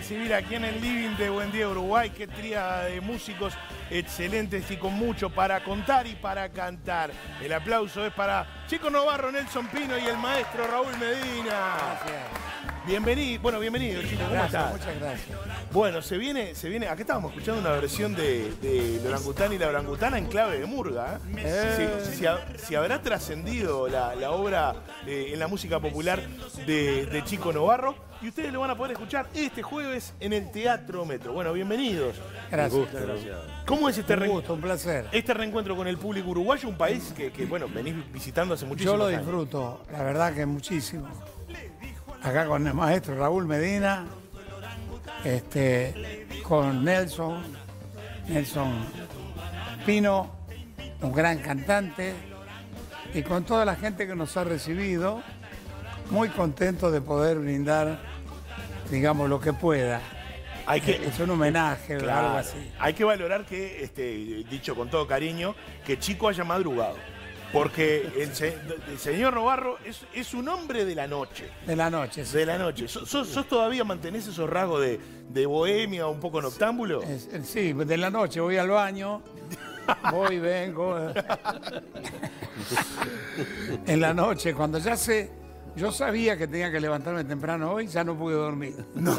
recibir aquí en el living de Buen Día Uruguay. Qué tríada de músicos excelentes y con mucho para contar y para cantar. El aplauso es para Chico Novarro, Nelson Pino y el maestro Raúl Medina. Bienvenido, bueno, bienvenido, chicos. ¿Cómo Gracias, estás? muchas gracias. Bueno, se viene, se viene. Acá estábamos escuchando una versión de, de orangután y la orangutana en clave de murga. ¿eh? Eh. Si, si ha- si habrá trascendido la, la obra eh, en la música popular de, de Chico Novarro. Y ustedes lo van a poder escuchar este jueves en el Teatro Metro. Bueno, bienvenidos. Gracias. ¿Cómo es este, Un re- gusto, un placer. este reencuentro con el público uruguayo? Un país que, que, bueno, venís visitando hace muchísimo Yo lo disfruto, la verdad que muchísimo. Acá con el maestro Raúl Medina, este, con Nelson, Nelson Pino, un gran cantante, y con toda la gente que nos ha recibido, muy contento de poder brindar, digamos, lo que pueda. Hay que, Es un homenaje o algo así. Hay que valorar que, este, dicho con todo cariño, que Chico haya madrugado. Porque el, se- el señor Novarro es, es un hombre de la noche. De la noche. sí. De la noche. ¿Sos, sos- sos todavía mantenés esos rasgos de, de bohemia, un poco noctámbulo? Es- es- sí, de la noche voy al baño, voy, vengo. en la noche, cuando ya sé, yo sabía que tenía que levantarme temprano hoy, ya no pude dormir. No.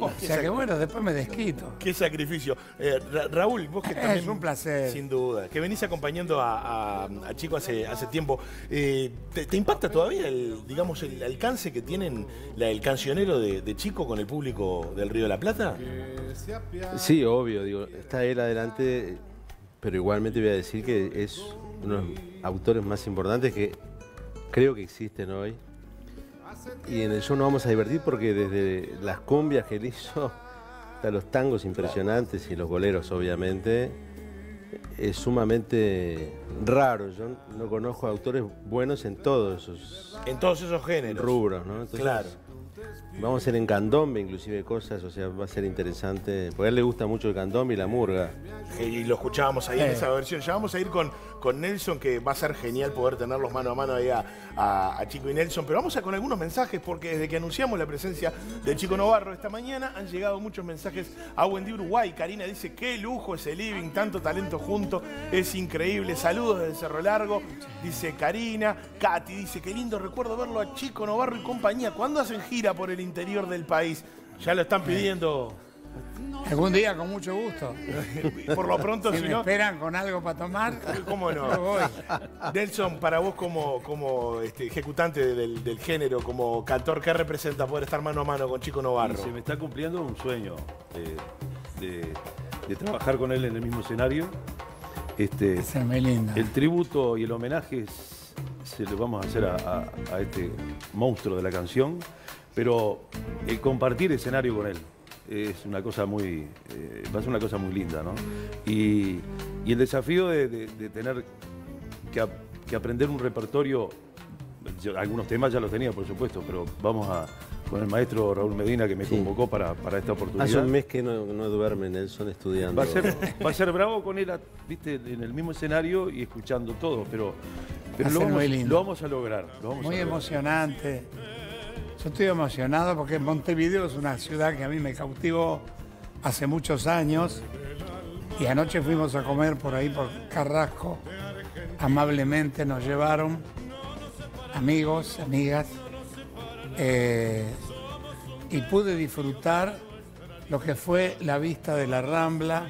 O sea que bueno, después me desquito. Qué sacrificio. Eh, Ra- Raúl, vos que Es también. un placer. Sin duda. Que venís acompañando a, a- a Chico hace, hace tiempo. eh, ¿te, te impacta todavía el, digamos, el alcance que tienen la- el cancionero de, de Chico con el público del Río de la Plata? Sí, obvio, digo, está él adelante, pero igualmente voy a decir que es uno de los autores más importantes que creo que existen hoy. Y en el show nos vamos a divertir porque desde las cumbias que él hizo hasta los tangos impresionantes y los boleros, obviamente, es sumamente raro. Yo no conozco autores buenos en todos esos En todos esos géneros. rubros, ¿no? Entonces, Claro. Vamos a hacer en candombe inclusive cosas, o sea, va a ser interesante. Porque a él le gusta mucho el candombe y la murga. Y lo escuchábamos ahí en esa versión. Ya vamos a ir con, con Nelson, que va a ser genial poder tenerlos mano a mano ahí a, a- a Chico y Nelson. Pero vamos a con algunos mensajes, porque desde que anunciamos la presencia del Chico Novarro esta mañana han llegado muchos mensajes a Buen Día Uruguay. Karina dice, qué lujo ese living, tanto talento junto, es increíble. Saludos desde Cerro Largo, dice Karina. Katy dice, qué lindo recuerdo verlo a Chico Novarro y compañía. ¿Cuándo hacen gira por el interior del país? Ya lo están pidiendo. Algún día con mucho gusto. Por lo pronto, Si si me no, esperan con algo para tomar, ¿Cómo no? yo voy. Nelson, para vos como, como este, ejecutante del, del género, como cantor, ¿qué representa poder estar mano a mano con Chico Y Novarro? se me está cumpliendo un sueño de, de- de trabajar con él en el mismo escenario. Este, Es muy linda. el tributo y el homenaje es- se lo vamos a hacer a, a- a este monstruo de la canción, pero el compartir escenario con él es una cosa muy, eh, va a ser una cosa muy linda, ¿no? Y, y el desafío de, de- de tener que, ap- que aprender un repertorio, yo algunos temas ya los tenía, por supuesto, pero vamos a con el maestro Raúl Medina que me Sí. convocó para, para esta oportunidad. Hace un mes que no, no duerme Nelson estudiando. Va a ser, va a ser bravo con él, viste, en el mismo escenario y escuchando todo, pero, lo, vamos, lo a lograr. lo vamos a Muy lograr. emocionante. Yo estoy emocionado porque Montevideo es una ciudad que a mí me cautivó hace muchos años. Y anoche fuimos a comer por ahí, por Carrasco. Amablemente nos llevaron amigos, amigas. eh, y pude disfrutar lo que fue la vista de la Rambla,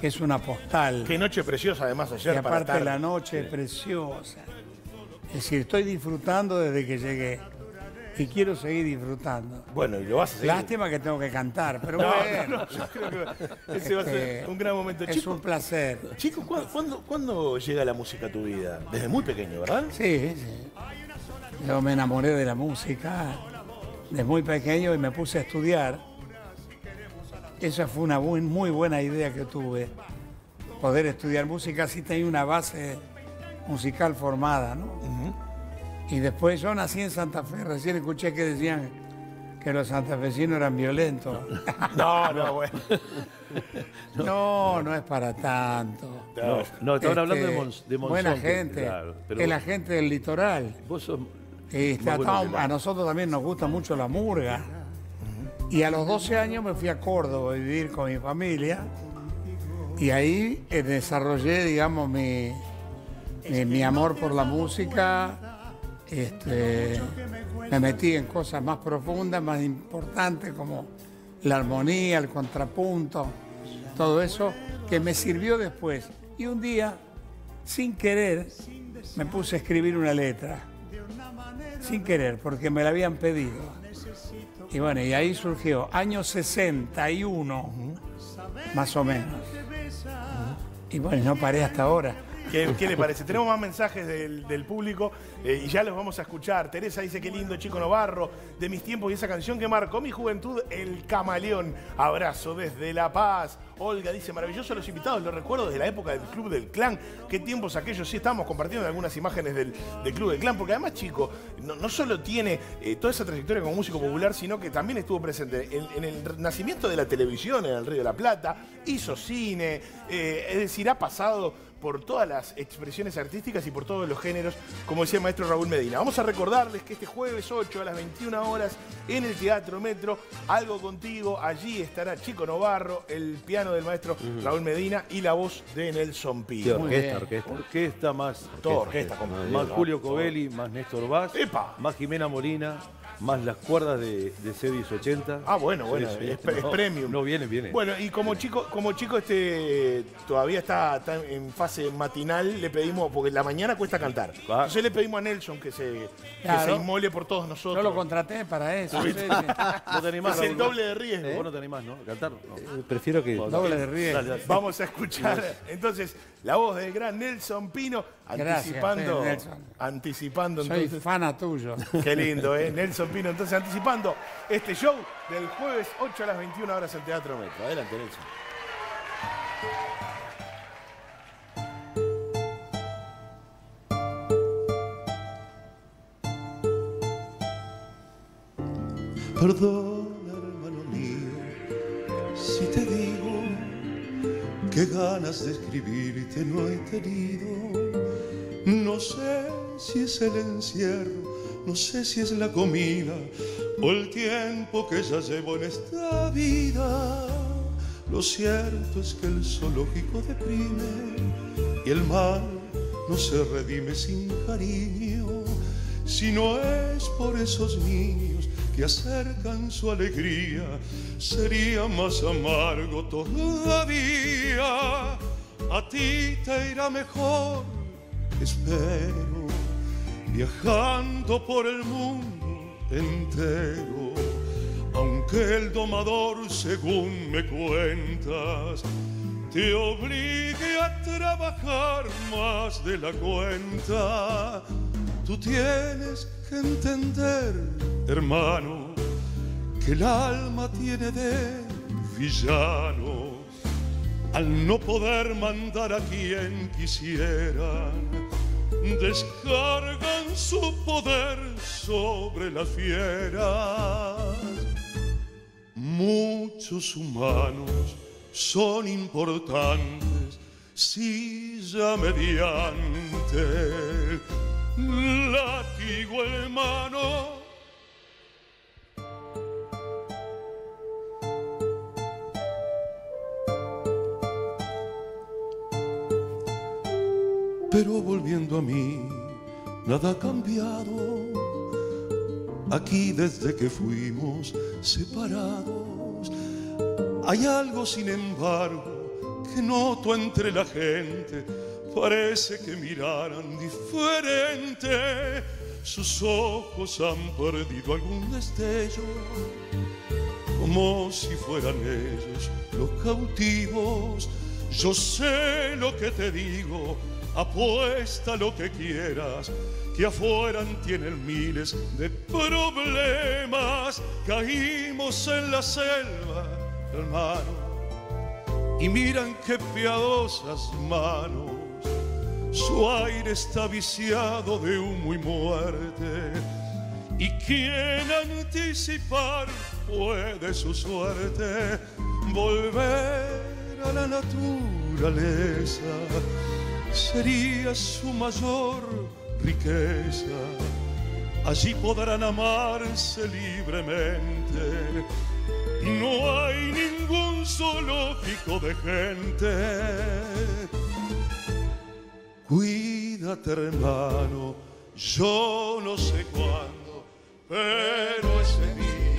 que es una postal. Qué noche preciosa, además, Y ayer para aparte estar- la noche es preciosa. Es decir, estoy disfrutando desde que llegué. Y quiero seguir disfrutando. Bueno, y lo vas a seguir. Lástima que tengo que cantar, pero No, bueno. no, no, yo creo que ese va a ser Este, un gran momento. Es Chico, un placer. Chico, ¿cuándo, cuándo, llega la música a tu vida? Desde muy pequeño, ¿verdad? Sí, sí. Yo me enamoré de la música desde muy pequeño y me puse a estudiar. Esa fue una muy buena idea que tuve. Poder estudiar música así tenía una base musical formada, ¿no? Y después yo nací en Santa Fe, recién escuché que decían que los santafesinos eran violentos. No, no, bueno. No, no es para tanto. No, no, estaban hablando de, Este, Mons- de Monzón. Buena gente. claro, pero es la gente del litoral. vos sos Este, estamos- a nosotros también nos gusta mucho la murga. Y a los 12 años me fui a Córdoba a vivir con mi familia y ahí eh, desarrollé, digamos, mi, mi, mi amor por la música. Este, me metí en cosas más profundas, más importantes como la armonía, el contrapunto, todo eso que me sirvió después. Y un día, sin querer, me puse a escribir una letra. Sin querer, porque me la habían pedido. Y bueno, y ahí surgió, año 61, más o menos. Y bueno, no paré hasta ahora. ¿Qué, le parece? Tenemos más mensajes del, público eh, y ya los vamos a escuchar. Teresa dice, qué lindo Chico Novarro, de mis tiempos y esa canción que marcó mi juventud, El Camaleón. Abrazo desde La Paz. Olga dice, maravilloso los invitados, los recuerdo desde la época del Club del Clan. Qué tiempos aquellos, sí, estábamos compartiendo algunas imágenes del, Club del Clan, porque además Chico no, solo tiene eh, toda esa trayectoria como músico popular, sino que también estuvo presente en, en el nacimiento de la televisión en el Río de la Plata, hizo cine, eh, es decir, ha pasado por todas las expresiones artísticas y por todos los géneros, como decía el maestro Raúl Medina. Vamos a recordarles que este jueves 8 a las 21 horas en el Teatro Metro, Algo Contigo, allí estará Chico Novarro, el piano del maestro Raúl Medina y la voz de Nelson bien. orquesta, orquesta. Orquesta más, Todo orquesta, como más Julio Covelli, más Néstor Vaz, ¡Epa! más Jimena Molina, más las cuerdas de, de Cedis 80. Ah, bueno, bueno, sí. es, es No, premium. No, viene, viene. Bueno, y como chico, como chico este todavía está, está en fase matinal, le pedimos, porque la mañana cuesta cantar. Ah. Entonces le pedimos a Nelson que se, que Claro. se inmole por todos Yo nosotros. lo contraté para eso. sí, sí. no te animás, es el doble de riesgo. Vos no te animás, ¿no? ¿A cantar? No. Eh, Prefiero que... Doble de riesgo. Dale, dale. Vamos a escuchar entonces la voz del gran Nelson Pino anticipando, sí, Nelson. anticipando Soy entonces. fana tuyo. Qué lindo, ¿eh? Nelson Pino, entonces anticipando este show del jueves 8 a las 21 horas en Teatro Metro. Adelante, Nelson. Perdona, hermano mío, si te digo que ganas de escribirte no he tenido. No sé si es el encierro, no sé si es la comida o el tiempo que ya llevo en esta vida. Lo cierto es que el zoológico deprime y el mal no se redime sin cariño. Si no es por esos niños que acercan su alegría, sería más amargo todavía. A ti te irá mejor, espero, viajando por el mundo entero. Aunque el domador, según me cuentas, te obligue a trabajar más de la cuenta. Tú tienes que entender, hermano, que el alma tiene de villano. Al no poder mandar a quien quisieran, descargan su poder sobre las fieras. Muchos humanos son importantes si ya mediante látigo en Pero volviendo a mí, nada ha cambiado. Aquí desde que fuimos separados, hay algo sin embargo que noto entre la gente. Parece que miraran diferente. Sus ojos han perdido algún destello, como si fueran ellos los cautivos. Yo sé lo que te digo, apuesta lo que quieras, que afuera tienen miles de problemas. Caímos en la selva, hermano, y miran qué piadosas manos. Su aire está viciado de humo y muerte. ¿Y quién anticipar puede su suerte? Volver a la naturaleza sería su mayor riqueza. Allí podrán amarse libremente zoológico de gente. Cuídate, hermano, yo no sé cuándo, pero ese día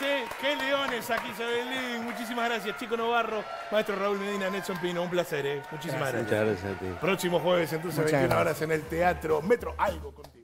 leones, eh! ¡Qué leones! Aquí Isabel Muchísimas gracias, Chico Novarro, maestro Raúl Medina, Nelson Pino. Un placer, eh. Muchísimas gracias. Muchas gracias a ti. Próximo jueves, entonces, Muchas 21 gracias. horas en el Teatro Metro. Algo contigo.